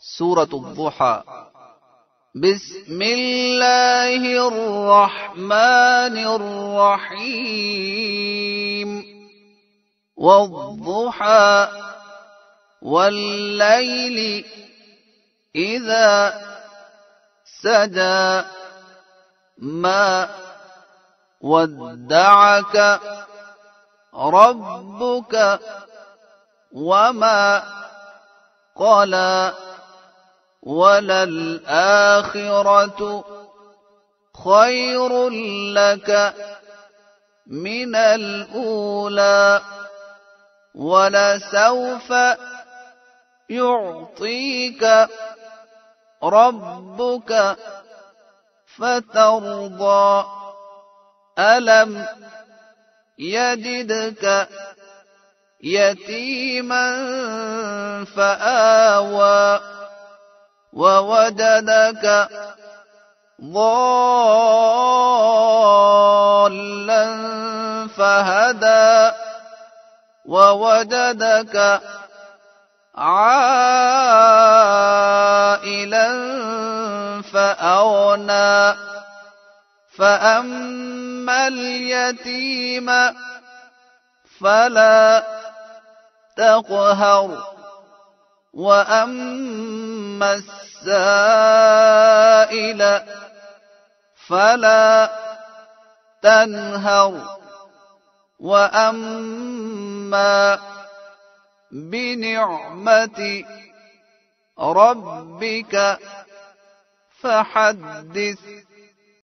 سورة الضحى. بسم الله الرحمن الرحيم. والضحى والليل إذا سجى. ما ودعك ربك وما قلى. وللآخرة خير لك من الأولى ولسوف يعطيك ربك فترضى. ألم يجدك يتيما فآوى. ووجدك ضالا فهدى ووجدك عائلا فأغنى. فأما اليتيم فلا تقهر وأما السائل فلا تنهر. وأما بنعمة ربك فحدث